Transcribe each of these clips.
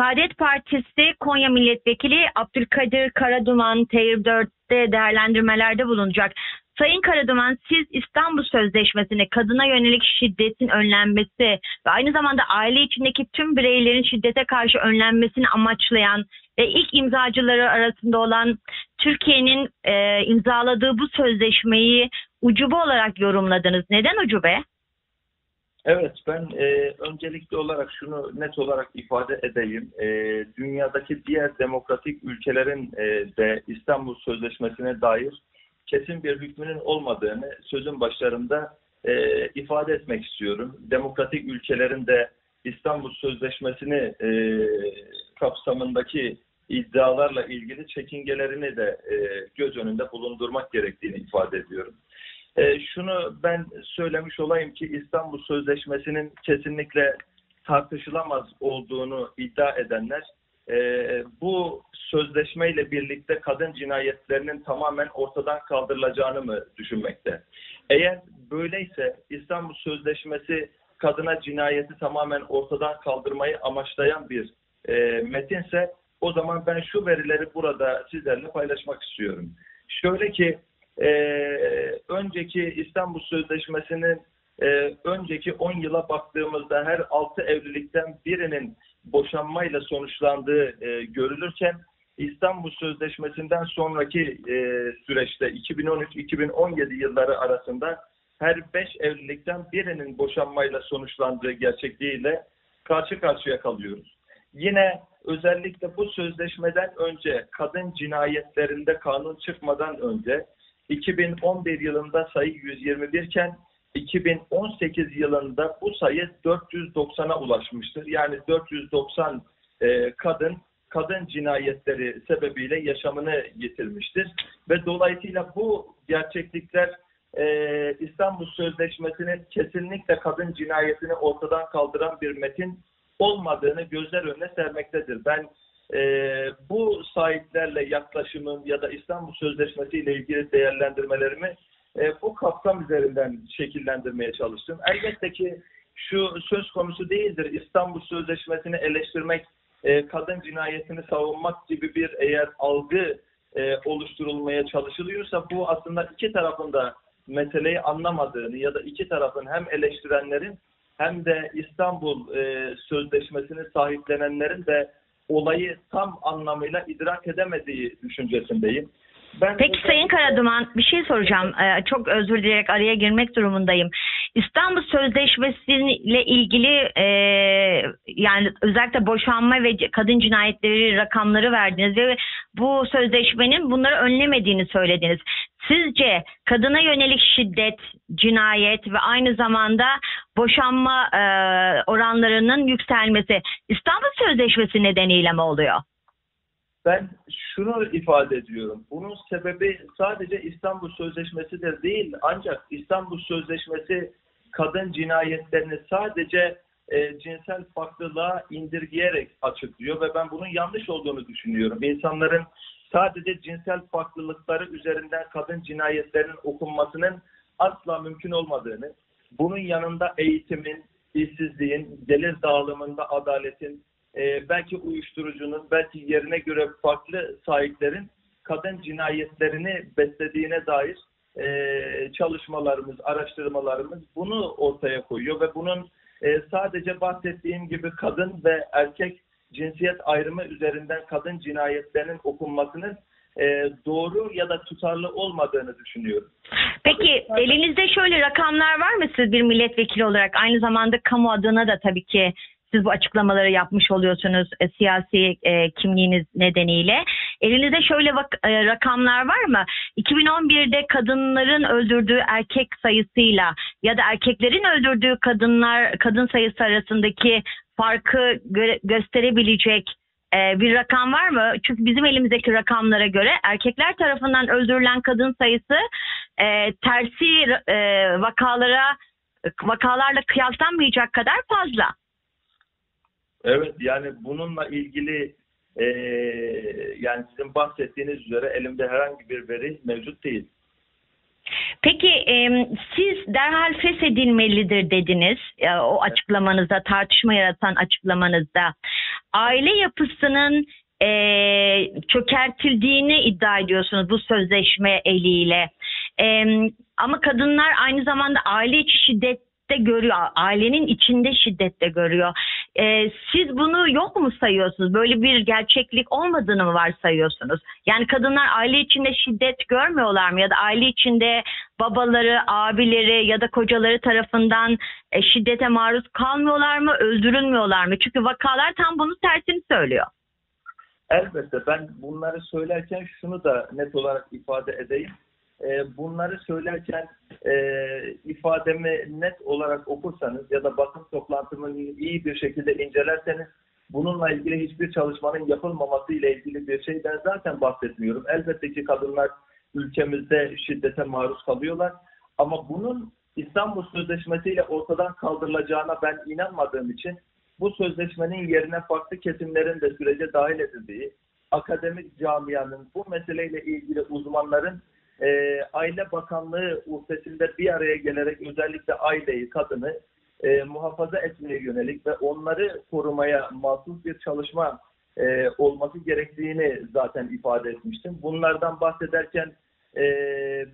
Saadet Partisi Konya Milletvekili Abdülkadir Karaduman TR4'te değerlendirmelerde bulunacak. Sayın Karaduman siz İstanbul Sözleşmesi'ne kadına yönelik şiddetin önlenmesi ve aynı zamanda aile içindeki tüm bireylerin şiddete karşı önlenmesini amaçlayan ve ilk imzacıları arasında olan Türkiye'nin e, imzaladığı bu sözleşmeyi ucube olarak yorumladınız. Neden ucube? Evet, ben e, öncelikli olarak şunu net olarak ifade edeyim. E, dünyadaki diğer demokratik ülkelerin e, de İstanbul Sözleşmesi'ne dair kesin bir hükmünün olmadığını sözün başlarında e, ifade etmek istiyorum. Demokratik ülkelerin de İstanbul Sözleşmesi'ni e, kapsamındaki iddialarla ilgili çekingelerini de e, göz önünde bulundurmak gerektiğini ifade ediyorum. E, şunu ben söylemiş olayım ki İstanbul Sözleşmesi'nin kesinlikle tartışılamaz olduğunu iddia edenler e, bu sözleşmeyle birlikte kadın cinayetlerinin tamamen ortadan kaldırılacağını mı düşünmekte? Eğer böyleyse İstanbul Sözleşmesi kadına cinayeti tamamen ortadan kaldırmayı amaçlayan bir e, metinse o zaman ben şu verileri burada sizlerle paylaşmak istiyorum. Şöyle ki e, önceki İstanbul Sözleşmesi'nin e, önceki 10 yıla baktığımızda her 6 evlilikten birinin boşanmayla sonuçlandığı e, görülürken İstanbul Sözleşmesi'nden sonraki e, süreçte 2013-2017 yılları arasında her 5 evlilikten birinin boşanmayla sonuçlandığı gerçekliğiyle karşı karşıya kalıyoruz. Yine özellikle bu sözleşmeden önce kadın cinayetlerinde kanun çıkmadan önce 2011 yılında sayı 121 iken 2018 yılında bu sayı 490'a ulaşmıştır. Yani 490 e, kadın kadın cinayetleri sebebiyle yaşamını yitirmiştir. Ve dolayısıyla bu gerçeklikler e, İstanbul Sözleşmesi'nin kesinlikle kadın cinayetini ortadan kaldıran bir metin olmadığını gözler önüne sermektedir. Ben e, bu sahiplerle yaklaşımım ya da İstanbul Sözleşmesi ile ilgili değerlendirmelerimi e, bu kapsam üzerinden şekillendirmeye çalıştım. Elbette ki şu söz konusu değildir. İstanbul Sözleşmesi'ni eleştirmek, e, kadın cinayetini savunmak gibi bir eğer algı e, oluşturulmaya çalışılıyorsa bu aslında iki tarafın da meseleyi anlamadığını ya da iki tarafın hem eleştirenlerin hem de İstanbul e, Sözleşmesi'ni sahiplenenlerin de olayı tam anlamıyla idrak edemediği düşüncesindeyim. Ben Peki Sayın Karaduman bir şey soracağım. Ee, çok özür dileyerek araya girmek durumundayım. İstanbul Sözleşmesi ile ilgili e, yani özellikle boşanma ve kadın cinayetleri rakamları verdiniz ve bu sözleşmenin bunları önlemediğini söylediniz. Sizce kadına yönelik şiddet, cinayet ve aynı zamanda boşanma e, oranlarının yükselmesi İstanbul Sözleşmesi nedeniyle mi oluyor? Ben şunu ifade ediyorum. Bunun sebebi sadece İstanbul Sözleşmesi de değil ancak İstanbul Sözleşmesi kadın cinayetlerini sadece e, cinsel farklılığa indirgeyerek açıklıyor ve ben bunun yanlış olduğunu düşünüyorum. İnsanların sadece cinsel farklılıkları üzerinden kadın cinayetlerinin okunmasının asla mümkün olmadığını, bunun yanında eğitimin, işsizliğin, gelir dağılımında adaletin, e, belki uyuşturucunun, belki yerine göre farklı sahiplerin kadın cinayetlerini beslediğine dair e, çalışmalarımız, araştırmalarımız bunu ortaya koyuyor ve bunun e, sadece bahsettiğim gibi kadın ve erkek cinsiyet ayrımı üzerinden kadın cinayetlerinin okunmasının e, doğru ya da tutarlı olmadığını düşünüyorum. Peki elinizde şöyle rakamlar var mı siz bir milletvekili olarak aynı zamanda kamu adına da tabii ki siz bu açıklamaları yapmış oluyorsunuz e, siyasi e, kimliğiniz nedeniyle. Elinizde şöyle bak, e, rakamlar var mı? 2011'de kadınların öldürdüğü erkek sayısıyla ya da erkeklerin öldürdüğü kadınlar kadın sayısı arasındaki farkı gö- gösterebilecek e, bir rakam var mı? Çünkü bizim elimizdeki rakamlara göre erkekler tarafından öldürülen kadın sayısı e, tersi e, vakalara vakalarla kıyaslanmayacak kadar fazla. Evet yani bununla ilgili e, yani sizin bahsettiğiniz üzere elimde herhangi bir veri mevcut değil. Peki e, siz derhal feshedilmelidir dediniz e, o açıklamanızda tartışma yaratan açıklamanızda aile yapısının e, çökertildiğini iddia ediyorsunuz bu sözleşme eliyle. E, ama kadınlar aynı zamanda aile içi şiddet de görüyor. Ailenin içinde şiddet de görüyor. Ee, siz bunu yok mu sayıyorsunuz? Böyle bir gerçeklik olmadığını mı varsayıyorsunuz? Yani kadınlar aile içinde şiddet görmüyorlar mı? Ya da aile içinde babaları, abileri ya da kocaları tarafından e, şiddete maruz kalmıyorlar mı? Öldürülmüyorlar mı? Çünkü vakalar tam bunu tersini söylüyor. Elbette ben bunları söylerken şunu da net olarak ifade edeyim e, bunları söylerken e, ifademi net olarak okursanız ya da basın toplantımı iyi bir şekilde incelerseniz bununla ilgili hiçbir çalışmanın yapılmaması ile ilgili bir şeyden zaten bahsetmiyorum. Elbette ki kadınlar ülkemizde şiddete maruz kalıyorlar ama bunun İstanbul Sözleşmesi ile ortadan kaldırılacağına ben inanmadığım için bu sözleşmenin yerine farklı kesimlerin de sürece dahil edildiği, akademik camianın bu meseleyle ilgili uzmanların e, Aile Bakanlığı ufesinde bir araya gelerek özellikle aileyi, kadını e, muhafaza etmeye yönelik ve onları korumaya mahsus bir çalışma e, olması gerektiğini zaten ifade etmiştim. Bunlardan bahsederken e,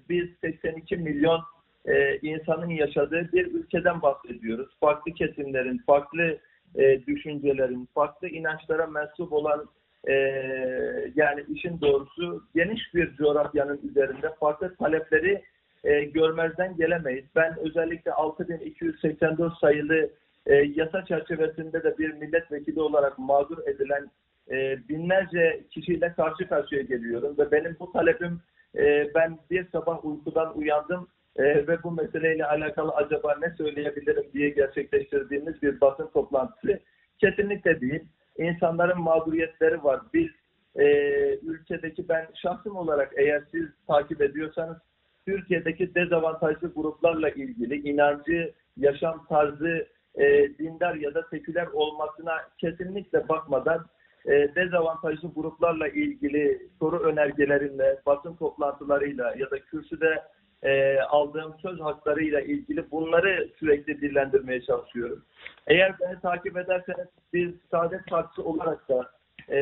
biz 82 milyon e, insanın yaşadığı bir ülkeden bahsediyoruz. Farklı kesimlerin, farklı e, düşüncelerin, farklı inançlara mensup olan e, yani işin doğrusu geniş bir coğrafyanın üzerinde farklı talepleri e, görmezden gelemeyiz. Ben özellikle 6284 sayılı e, yasa çerçevesinde de bir milletvekili olarak mağdur edilen e, binlerce kişiyle karşı karşıya geliyorum ve benim bu talebim e, ben bir sabah uykudan uyandım e, ve bu meseleyle alakalı acaba ne söyleyebilirim diye gerçekleştirdiğimiz bir basın toplantısı kesinlikle değil insanların mağduriyetleri var. Biz e, ülkedeki ben şahsım olarak eğer siz takip ediyorsanız Türkiye'deki dezavantajlı gruplarla ilgili inancı, yaşam tarzı, e, dindar ya da seküler olmasına kesinlikle bakmadan e, dezavantajlı gruplarla ilgili soru önergelerimle, basın toplantılarıyla ya da kürsüde e, aldığım söz haklarıyla ilgili bunları sürekli dillendirmeye çalışıyorum. Eğer beni takip ederseniz biz Saadet Partisi olarak da e,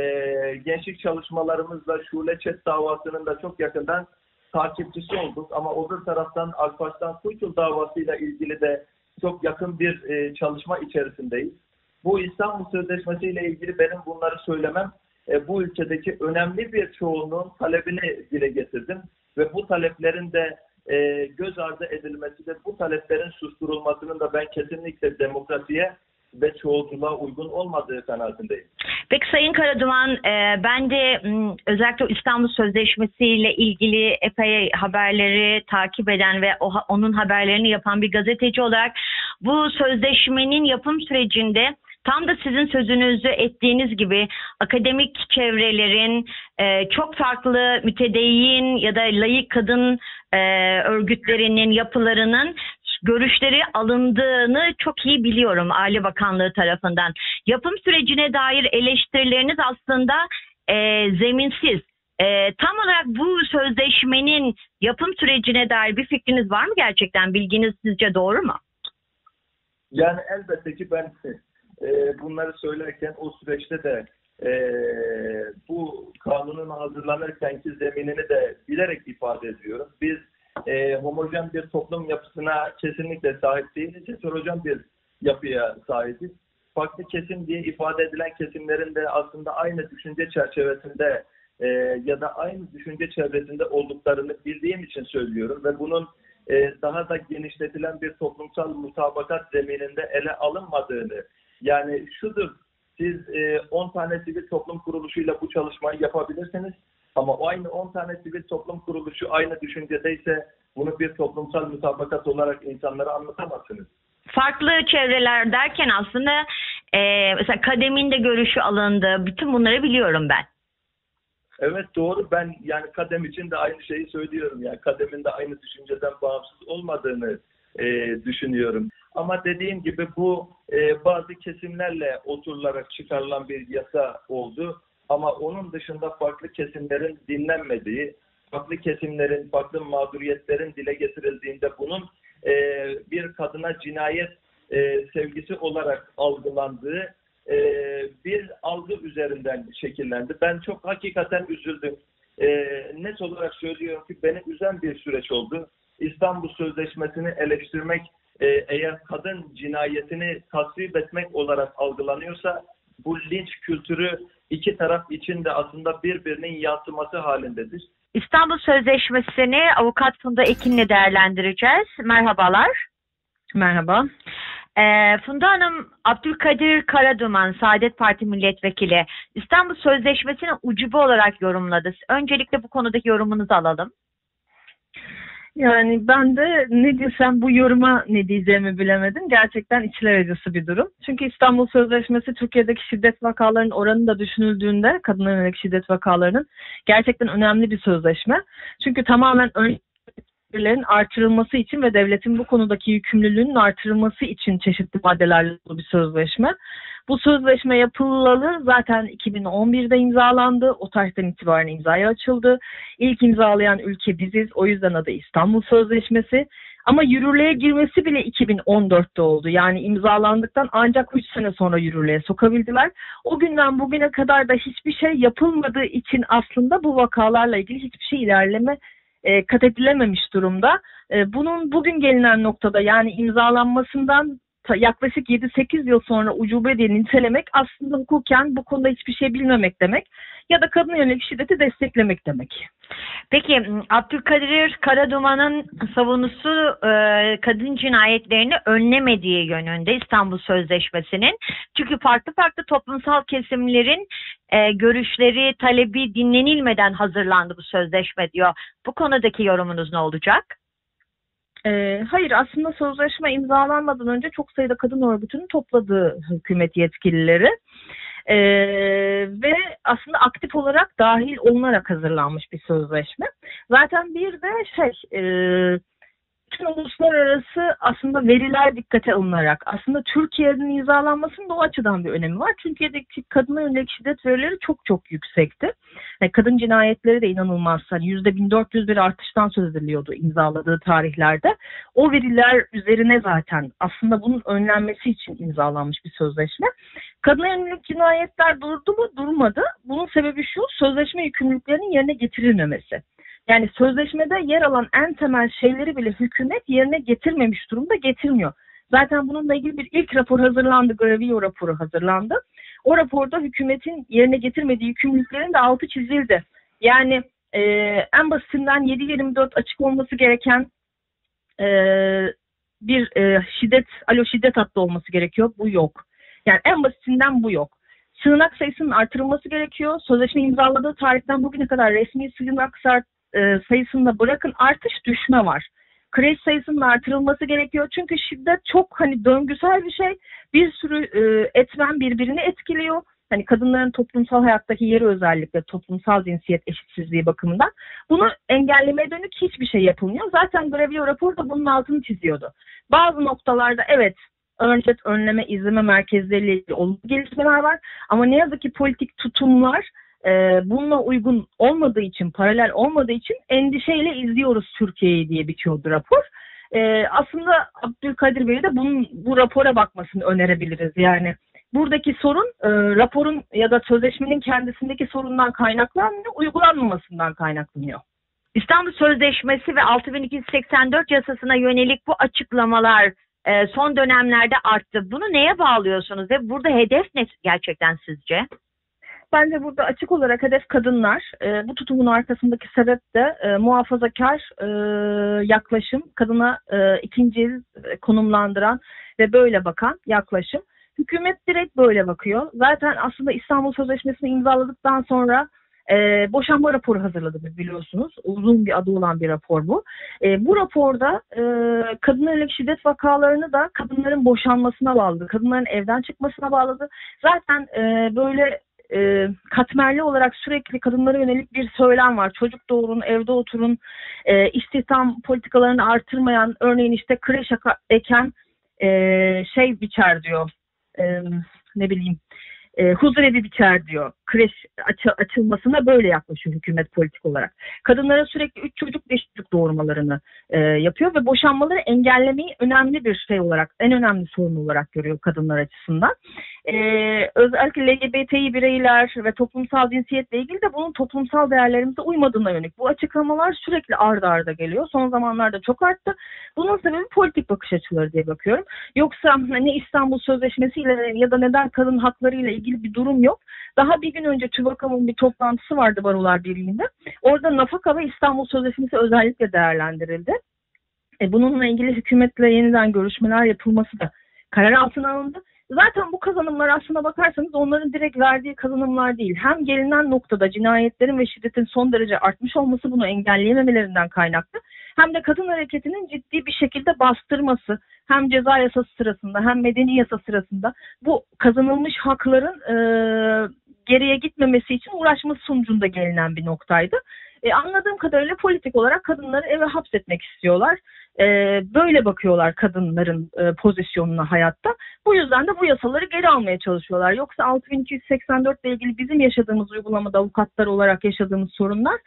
gençlik çalışmalarımızla Şule Çet davasının da çok yakından takipçisi olduk. Ama öbür taraftan Alparslan Kuytul davasıyla ilgili de çok yakın bir e, çalışma içerisindeyiz. Bu İstanbul Sözleşmesi ile ilgili benim bunları söylemem e, bu ülkedeki önemli bir çoğunluğun talebini dile getirdim. Ve bu taleplerin de e, göz ardı edilmesi de bu taleplerin susturulmasının da ben kesinlikle demokrasiye ve çoğulculuğa uygun olmadığı kanaatindeyim. Peki Sayın Karaduman, e, ben de özellikle İstanbul Sözleşmesi ile ilgili epey haberleri takip eden ve o, onun haberlerini yapan bir gazeteci olarak bu sözleşmenin yapım sürecinde Tam da sizin sözünüzü ettiğiniz gibi akademik çevrelerin e, çok farklı mütedeyyin ya da layık kadın e, örgütlerinin yapılarının görüşleri alındığını çok iyi biliyorum Aile Bakanlığı tarafından. Yapım sürecine dair eleştirileriniz aslında e, zeminsiz. E, tam olarak bu sözleşmenin yapım sürecine dair bir fikriniz var mı gerçekten? Bilginiz sizce doğru mu? Yani elbette ki ben e, bunları söylerken o süreçte de e, bu kanunun hazırlanırkenki zeminini de bilerek ifade ediyorum. Biz e, homojen bir toplum yapısına kesinlikle sahip değiliz. Heterojen bir yapıya sahibiz. Farklı kesim diye ifade edilen kesimlerin de aslında aynı düşünce çerçevesinde e, ya da aynı düşünce çevresinde olduklarını bildiğim için söylüyorum ve bunun e, daha da genişletilen bir toplumsal mutabakat zemininde ele alınmadığını yani şudur, siz 10 e, tane sivil toplum kuruluşuyla bu çalışmayı yapabilirsiniz ama o aynı 10 tane sivil toplum kuruluşu aynı düşüncedeyse bunu bir toplumsal mutabakat olarak insanlara anlatamazsınız. Farklı çevreler derken aslında e, mesela kademin de görüşü alındı. Bütün bunları biliyorum ben. Evet doğru. Ben yani kadem için de aynı şeyi söylüyorum. Yani kademin de aynı düşünceden bağımsız olmadığını e, düşünüyorum. Ama dediğim gibi bu e, bazı kesimlerle oturularak çıkarılan bir yasa oldu. Ama onun dışında farklı kesimlerin dinlenmediği, farklı kesimlerin, farklı mağduriyetlerin dile getirildiğinde bunun e, bir kadına cinayet e, sevgisi olarak algılandığı e, bir algı üzerinden şekillendi. Ben çok hakikaten üzüldüm. E, net olarak söylüyorum ki beni üzen bir süreç oldu. İstanbul Sözleşmesi'ni eleştirmek e, eğer kadın cinayetini tasvip etmek olarak algılanıyorsa bu linç kültürü iki taraf için de aslında birbirinin yansıması halindedir. İstanbul Sözleşmesi'ni avukat Funda Ekin'le değerlendireceğiz. Merhabalar. Merhaba. Ee, Funda Hanım, Abdülkadir Karaduman, Saadet Parti Milletvekili, İstanbul Sözleşmesi'ni ucubu olarak yorumladı. Öncelikle bu konudaki yorumunuzu alalım. Yani ben de ne desem bu yoruma ne diyeceğimi bilemedim. Gerçekten içler acısı bir durum. Çünkü İstanbul Sözleşmesi Türkiye'deki şiddet vakalarının oranı da düşünüldüğünde kadınlara yönelik şiddet vakalarının gerçekten önemli bir sözleşme. Çünkü tamamen önerilerin artırılması için ve devletin bu konudaki yükümlülüğünün artırılması için çeşitli maddelerle bir sözleşme. Bu sözleşme yapılalı zaten 2011'de imzalandı. O tarihten itibaren imzaya açıldı. İlk imzalayan ülke biziz. O yüzden adı İstanbul Sözleşmesi. Ama yürürlüğe girmesi bile 2014'te oldu. Yani imzalandıktan ancak 3 sene sonra yürürlüğe sokabildiler. O günden bugüne kadar da hiçbir şey yapılmadığı için aslında bu vakalarla ilgili hiçbir şey ilerleme e, kat edilememiş durumda. E, bunun bugün gelinen noktada yani imzalanmasından yaklaşık 7-8 yıl sonra ucube diye nitelemek aslında hukuken bu konuda hiçbir şey bilmemek demek ya da kadın yönelik şiddeti desteklemek demek. Peki Abdülkadir Karaduman'ın savunusu e, kadın cinayetlerini önlemediği yönünde İstanbul Sözleşmesi'nin. Çünkü farklı farklı toplumsal kesimlerin e, görüşleri, talebi dinlenilmeden hazırlandı bu sözleşme diyor. Bu konudaki yorumunuz ne olacak? E, hayır aslında sözleşme imzalanmadan önce çok sayıda kadın örgütünün topladığı hükümet yetkilileri e, ve aslında aktif olarak dahil olunarak hazırlanmış bir sözleşme. Zaten bir de şey e, bütün uluslararası aslında veriler dikkate alınarak aslında Türkiye'nin imzalanmasının da o açıdan bir önemi var. Türkiye'deki kadına yönelik şiddet verileri çok çok yüksekti. Yani kadın cinayetleri de inanılmaz. Hani %1400 bir artıştan söz ediliyordu imzaladığı tarihlerde. O veriler üzerine zaten aslında bunun önlenmesi için imzalanmış bir sözleşme. Kadına yönelik cinayetler durdu mu? Durmadı. Bunun sebebi şu, sözleşme yükümlülüklerinin yerine getirilmemesi. Yani sözleşmede yer alan en temel şeyleri bile hükümet yerine getirmemiş durumda getirmiyor. Zaten bununla ilgili bir ilk rapor hazırlandı, Gravio raporu hazırlandı. O raporda hükümetin yerine getirmediği yükümlülüklerin de altı çizildi. Yani e, en basitinden 7-24 açık olması gereken e, bir e, şiddet, alo şiddet hattı olması gerekiyor. Bu yok. Yani en basitinden bu yok. Sığınak sayısının artırılması gerekiyor. Sözleşme imzaladığı tarihten bugüne kadar resmi sığınak e, sayısında bırakın artış düşme var. Kreş sayısının artırılması gerekiyor. Çünkü şiddet çok hani döngüsel bir şey. Bir sürü e, etmen birbirini etkiliyor. Hani kadınların toplumsal hayattaki yeri özellikle toplumsal cinsiyet eşitsizliği bakımından. Bunu engellemeye dönük hiçbir şey yapılmıyor. Zaten Grevio raporu da bunun altını çiziyordu. Bazı noktalarda evet önce önleme, izleme merkezleriyle ilgili olumlu gelişmeler var. Ama ne yazık ki politik tutumlar e, bununla uygun olmadığı için, paralel olmadığı için endişeyle izliyoruz Türkiye'yi diye bitiyordu rapor. E, aslında Abdülkadir Bey'e de bunun, bu rapora bakmasını önerebiliriz. Yani buradaki sorun e, raporun ya da sözleşmenin kendisindeki sorundan kaynaklanmıyor, uygulanmamasından kaynaklanıyor. İstanbul Sözleşmesi ve 6284 yasasına yönelik bu açıklamalar e, son dönemlerde arttı. Bunu neye bağlıyorsunuz ve burada hedef ne gerçekten sizce? Bence burada açık olarak hedef kadınlar. E, bu tutumun arkasındaki sebep de e, muhafazakar e, yaklaşım, kadına e, ikinci konumlandıran ve böyle bakan yaklaşım. Hükümet direkt böyle bakıyor. Zaten aslında İstanbul Sözleşmesi'ni imzaladıktan sonra e, boşanma raporu hazırladı biliyorsunuz. Uzun bir adı olan bir rapor bu. E, bu raporda e, kadın yönelik şiddet vakalarını da kadınların boşanmasına bağladı. Kadınların evden çıkmasına bağladı. Zaten e, böyle e, katmerli olarak sürekli kadınlara yönelik bir söylem var. Çocuk doğurun, evde oturun, e, istihdam politikalarını artırmayan, örneğin işte kreş eken e, şey biçer diyor, e, ne bileyim, e, huzur evi biçer diyor. Kreş açı, açılmasına böyle yaklaşıyor hükümet politik olarak. Kadınlara sürekli 3 çocuk 5 çocuk doğurmalarını e, yapıyor ve boşanmaları engellemeyi önemli bir şey olarak, en önemli sorun olarak görüyor kadınlar açısından. E, özellikle LGBTİ bireyler ve toplumsal cinsiyetle ilgili de bunun toplumsal değerlerimize uymadığına yönelik. Bu açıklamalar sürekli ardarda arda geliyor. Son zamanlarda çok arttı. Bunun sebebi politik bakış açıları diye bakıyorum. Yoksa ne İstanbul Sözleşmesi ile ya da neden kadın hakları ile ilgili bir durum yok. Daha bir gün önce TÜBAKAM'ın bir toplantısı vardı Barolar Birliği'nde. Orada nafaka ve İstanbul Sözleşmesi özellikle değerlendirildi. E, bununla ilgili hükümetle yeniden görüşmeler yapılması da karar altına alındı. Zaten bu kazanımlar aslına bakarsanız onların direkt verdiği kazanımlar değil. Hem gelinen noktada cinayetlerin ve şiddetin son derece artmış olması bunu engelleyememelerinden kaynaklı. Hem de kadın hareketinin ciddi bir şekilde bastırması hem ceza yasası sırasında hem medeni yasa sırasında bu kazanılmış hakların e, geriye gitmemesi için uğraşması sonucunda gelinen bir noktaydı. E, anladığım kadarıyla politik olarak kadınları eve hapsetmek istiyorlar. E, böyle bakıyorlar kadınların e, pozisyonuna hayatta. Bu yüzden de bu yasaları geri almaya çalışıyorlar. Yoksa 6284 ile ilgili bizim yaşadığımız uygulamada avukatlar olarak yaşadığımız sorunlar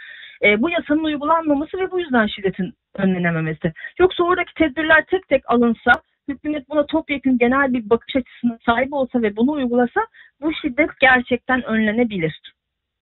e, bu yasanın uygulanmaması ve bu yüzden şiddetin önlenememesi. Yoksa oradaki tedbirler tek tek alınsa hükümet buna topyekun genel bir bakış açısına sahip olsa ve bunu uygulasa bu şiddet gerçekten önlenebilir.